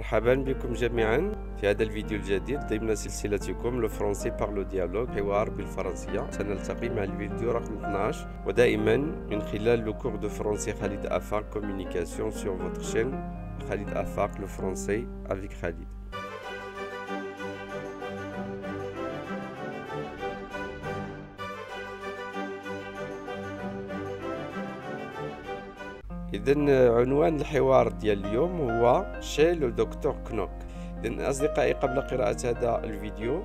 مرحبا بكم جميعا. في هذا الفيديو الجديد ضمن سلسلتكم لو فرونسي بارلو ديالوغ حوار بالفرنسية. سنلتقي مع الفيديو رقم 12 ودائما من خلال لو كور دو فرونسي خالد افاق كوميونيكاسيون سور فوتر شين خالد افاق لو فرونسي افيك خالد إذا عنوان الحوار ديال اليوم هو شي لو دكتور كنوك. إذا أصدقائي قبل قراءة هذا الفيديو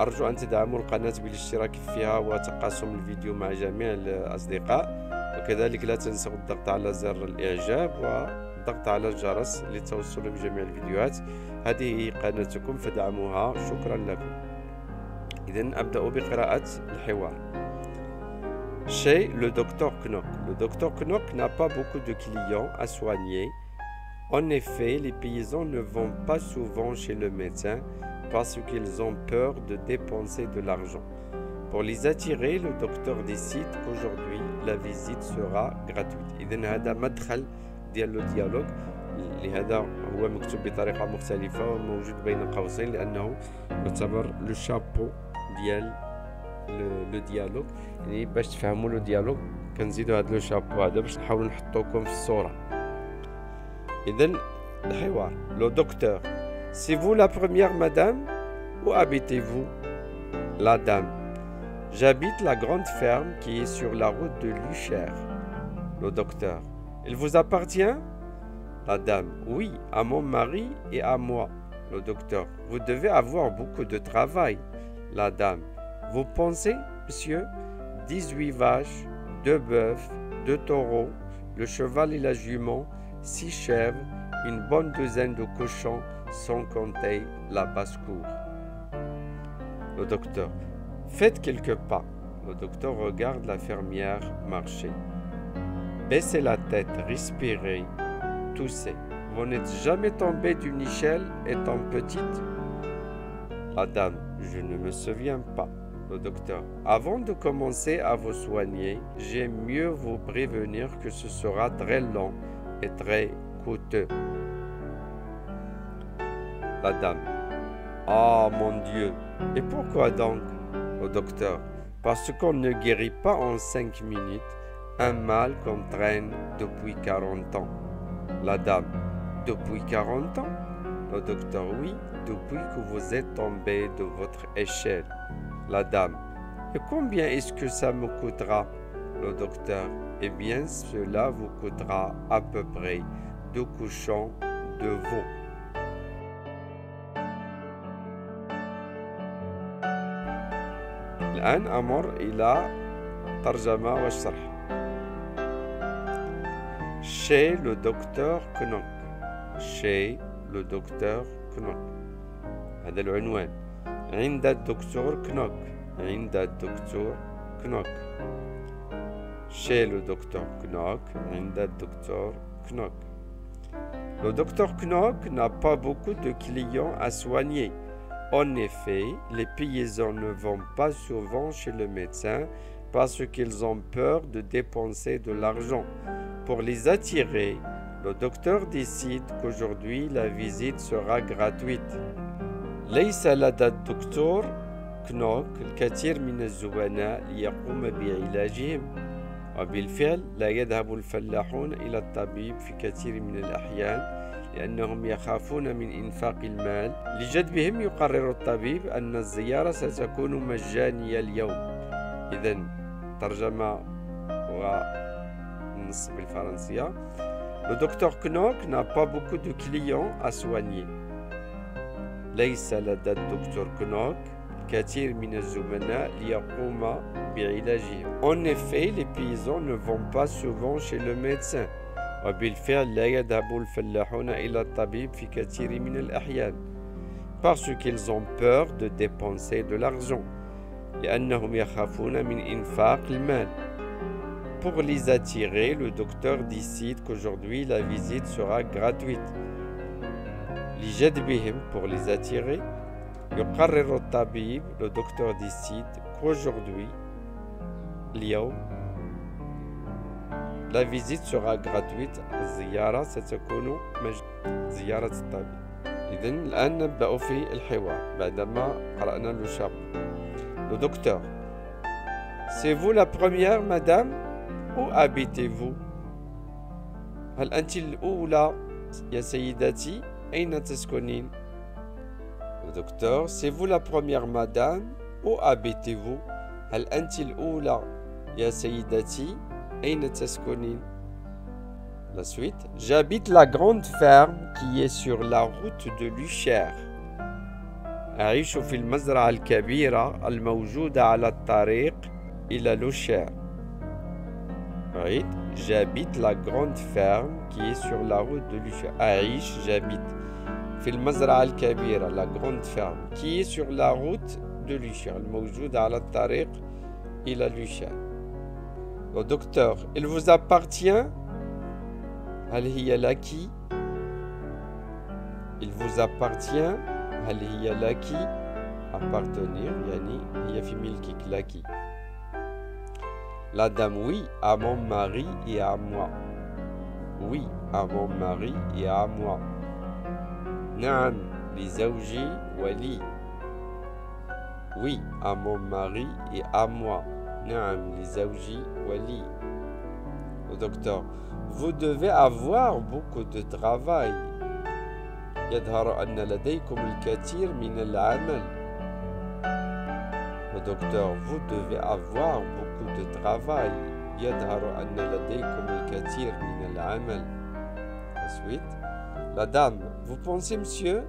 أرجو أن تدعموا القناة بالاشتراك فيها وتقاسم الفيديو مع جميع الأصدقاء. وكذلك لا تنسوا الضغط على زر الإعجاب والضغط على الجرس للتوصل بجميع الفيديوهات. هذه قناتكم فدعموها. شكرا لكم. إذا أبدأ بقراءة الحوار. Chez le docteur Knock, le docteur Knock n'a pas beaucoup de clients à soigner. En effet, les paysans ne vont pas souvent chez le médecin parce qu'ils ont peur de dépenser de l'argent. Pour les attirer, le docteur décide qu'aujourd'hui, la visite sera gratuite. إذن هذا مدخل ديال le dialogue لهذا هو مكتوب بطريقة مختلفة وموجود بين قوسين لأنه يعتبر لو شابو ديال لو ديالوغ يعني باش تفهموا لو ديالوغ كنزيدو هاد لو شابو هذا باش نحاول نحطوكم في الصوره اذا الحوار لو دكتور سي فو لا بروميير مدام ou habitez-vous La dame. J'habite la grande ferme qui est sur la route de Lucher. Le docteur. Il vous appartient La dame. Oui, à mon mari et à moi. Le docteur. Vous devez avoir beaucoup de travail. La dame. Vous pensez, monsieur 18 vaches, 2 bœufs, 2 taureaux, le cheval et la jument, 6 chèvres, une bonne douzaine de cochons, sans compter la basse-cour. Le docteur. Faites quelques pas. Le docteur regarde la fermière marcher. Baissez la tête, respirez, toussez. Vous n'êtes jamais tombé d'une échelle étant petite? La. Je ne me souviens pas le docteur. Avant de commencer à vous soigner, j'aime mieux vous prévenir que ce sera très long et très coûteux. La dame. Ah mon Dieu. Et pourquoi donc Le docteur? Parce qu'on ne guérit pas en cinq minutes un mal qu'on traîne depuis 40 ans. La dame. Depuis 40 ans? Le docteur. Oui, depuis que vous êtes tombé de votre échelle la dame. Et combien est-ce que ça me coûtera Le docteur. Eh bien, cela vous coûtera à peu près deux couchons de veau. الآن أمر إلى ترجمة والشرح chez le docteur Knock chez le docteur Knock هذا العنوان عند الدكتور كنوك عند الدكتور كنوك chez le docteur Knock عند الدكتور Knock Le docteur Knock n'a pas beaucoup de clients à soigner. En effet, les paysans ne vont pas souvent chez le médecin parce qu'ils ont peur de dépenser de l'argent. Pour les attirer, le docteur décide qu'aujourd'hui la visite sera gratuite. ليس لدى الدكتور كنوك الكثير من الزبناء ليقوم بعلاجهم وبالفعل لا يذهب الفلاحون إلى الطبيب في كثير من الأحيان لأنهم يخافون من إنفاق المال. لجذبهم يقرر الطبيب أن الزيارة ستكون مجانية اليوم. إذا ترجمة ونص بالفرنسية Le docteur Knock n'a pas beaucoup de clients à soigner. ليس لدى الدكتور كنوك الكثير من الزملاء ليقوم بعلاجهم. En effet, les paysans ne vont pas souvent chez le médecin. وبالفعل لا يذهب الفلاحون إلى الطبيب في كثير من الأحيان. Parce qu'ils ont peur de dépenser de l'argent. لأنهم يخافون من إنفاق المال. Pour les attirer, le docteur décide qu'aujourd'hui la visite sera gratuite. لجذبهم pour les attirer يقرر الطبيب le docteur décide qu'aujourd'hui اليوم la visite sera gratuite الزيارة ستكون مجانية زيارة الطبيب إذا الآن نبدأ في الحوار بعدما قرأنا لو شاب لو دكتور سي فو لا بروميير مدام أو habitez-vous هل أنت الأولى يا سيدتي أين تسكنين دكتور سي فو لا بروميير مدام أو habitez-vous هل أنت الأولى يا سيدتي أين تسكنين La suite. J'habite la grande ferme qui est sur la route de Luchère. أعيش في المزرعة الكبيرة الموجودة على الطريق إلى لوشير. أعيد. J'habite la grande ferme qui est sur la route de Luchère. أعيش j'habite في المزرعة الكبيرة la grande ferme qui est sur la route de Luchère الموجودة على الطريق إلى لوشير. Le docteur, il vous appartient هل هي لك il vous appartient هل هي لك appartenir يعني هي في ملكك لك La dame, oui, à mon mari et à moi. Oui, à mon mari et à moi. نعم لزوجي ولي. Oui, à mon mari et à moi. نعم لزوجي ولي. Le docteur, vous devez avoir beaucoup de travail. يظهر أن لديكم الكثير من العمل. Le docteur, vous devez avoir beaucoup de travail. يظهر أن لديكم الكثير من العمل. Ensuite, la dame, vous pensez, monsieur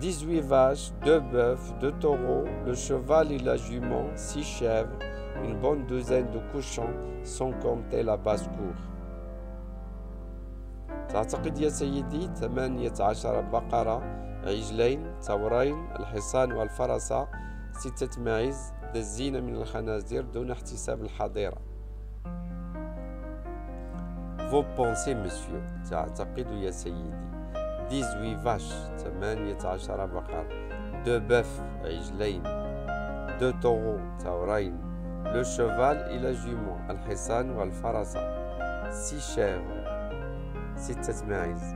18 vaches, 2 bœufs, 2 taureaux, le cheval et la jument, 6 chèvres, une bonne douzaine de cochons, sans compter la basse-cour. تعتقد يا سيدي ثمانية عشر بقرة عجلين ثورين الحصان والفرس ستة معز دزين من الخنازير دون احتساب الحظيرة Vous pensez, monsieur, تعتقد يا سيدي 18 فاش 18 بقر دو بœuf عجلين دو طورو ثورين لو شوفال إلى جيمو الحصان والفرسة سي شافر ستة ماعز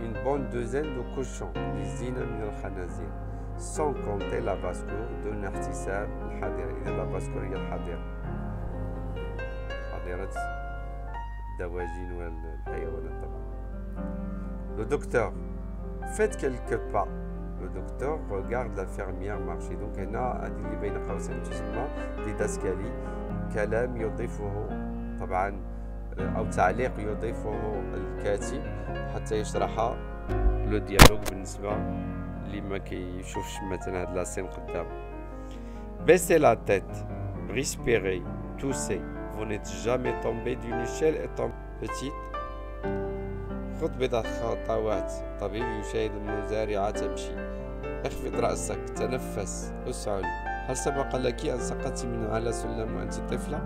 une بون دوزين دو كوشون لزينة من الخنازير sans compter la bascour دون احتساب الحظيرة إذا لا باسكور هي الحظيرة حاضرة الدواجن والحيوانات طبعا Le docteur faites quelques pas Le docteur regarde la fermière marcher donc هنا هذه اللي بين قوسين تسمى ديداسكالي كلام يضيفه طبعا أو تعليق يضيفه الكاتب حتى يشرح لو ديالوج بالنسبة اللي ما كيشوفش مثلا هاد لاسين قدام Baissez la tête, respirez, toussez. Vous n'êtes jamais tombé d'une échelle étant petite. خذ بضع خطوات طبيب يشاهد المزارعة تمشي. اخفض رأسك. تنفس. اسعل. هل سبق لك أن سقطت من على سلم وأنت طفلة؟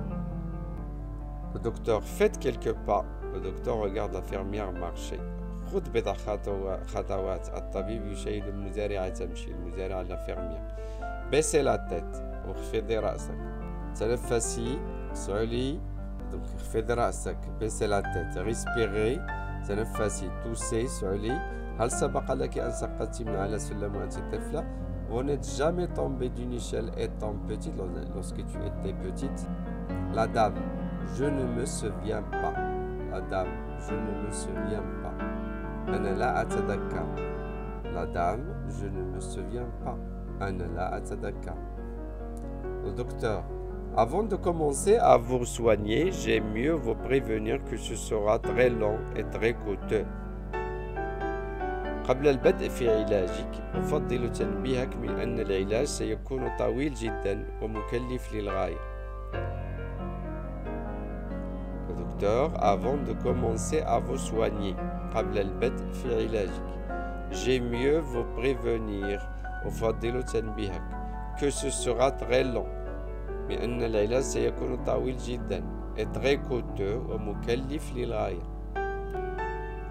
Le docteur faites quelques pas. Le docteur regarde marcher. خذ بضع خطوات. الطبيب يشاهد المزارعة تمشي. المزارعة لا فيرمير baissez la tête. واخفضي رأسك. تنفسي. اسعلي. دونك اخفضي رأسك. baissez la tête. respirez. تنفسي توسي سعلي هل سبق لك أن سقطت من على سلم وأنت طفلة Vous n'êtes jamais tombé d'une échelle étant petite lorsque tu étais petite La dame, je ne me souviens pas. La dame, je ne me souviens pas. أنا لا أتذكر. La dame, je ne me souviens pas. أنا لا أتذكر. Le docteur, Avant de commencer à vous soigner, j'aime mieux vous prévenir que ce sera très long et très coûteux. قبل البدء في علاجك أفضل تنبيهك من أن العلاج سيكون طويل جدا ومكلف للغاية. Docteur, avant de commencer à vous soigner, قبل البدء في علاجك, j'aime mieux vous prévenir أفضل تنبيهك que ce sera très long بأن العلاج سيكون طويل جدا et très coûteux ومكلف للغاية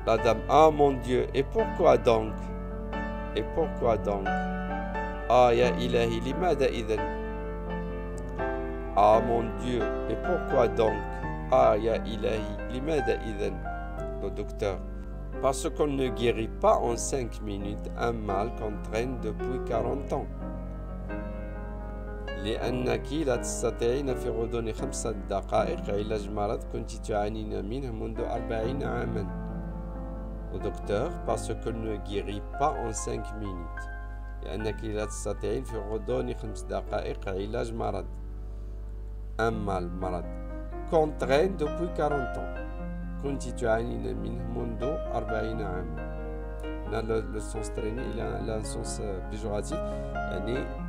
La dame, ah mon Dieu, et pourquoi donc Et pourquoi donc Ah ya ilahi, لماذا إذن Ah mon Dieu, et pourquoi donc Ah ya ilahi, لماذا إذن Le docteur, Parce qu'on ne guérit pas en 5 minutes un mal qu'on traîne depuis 40 ans. لأنك لا تستطيعين في غضون خمسة دقائق علاج مرض كنت تعانين منه منذ أربعين عاما. ودكتور parce qu'on ne guérit pas en 5 minutes. لأنك لا تستطيعين في غضون خمس دقائق علاج مرض أما المرض كونترين دوبوي 40 ans. كنت تعانين منه منذ أربعين عاما. هنا لو سونس تريني إلى ان سونس بيجوراتيف يعني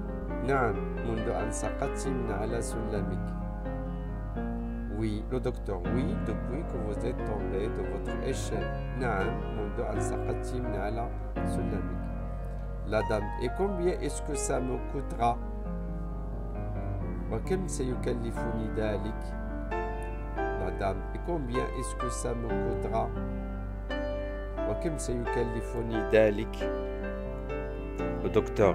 نعم منذ أن سقطت من على سلمك Oui, le docteur, oui, depuis que vous êtes tombé de votre échelle. نعم منذ أن سقطت من على سلمك La dame, et combien est-ce que ça me coûtera وكم سيكلفني ذلك La dame, et combien est-ce que ça me coûtera وكم سيكلفني ذلك Le docteur,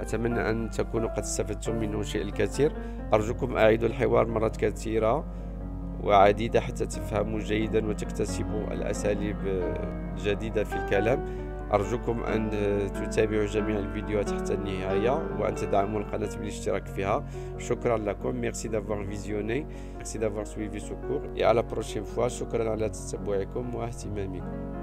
أتمنى أن تكونوا قد استفدتم منه شيء الكثير. أرجوكم أعيدوا الحوار مرات كثيرة وعديدة حتى تفهموا جيدا وتكتسبوا الأساليب الجديدة في الكلام. أرجوكم أن تتابعوا جميع الفيديوهات حتى النهاية وأن تدعموا القناة بالاشتراك فيها. شكرا لكم. ميرسي دافوار فيزيوني ميرسي دافوار سويفي سو كور et à la prochaine fois. شكرا على تتبعكم واهتمامكم.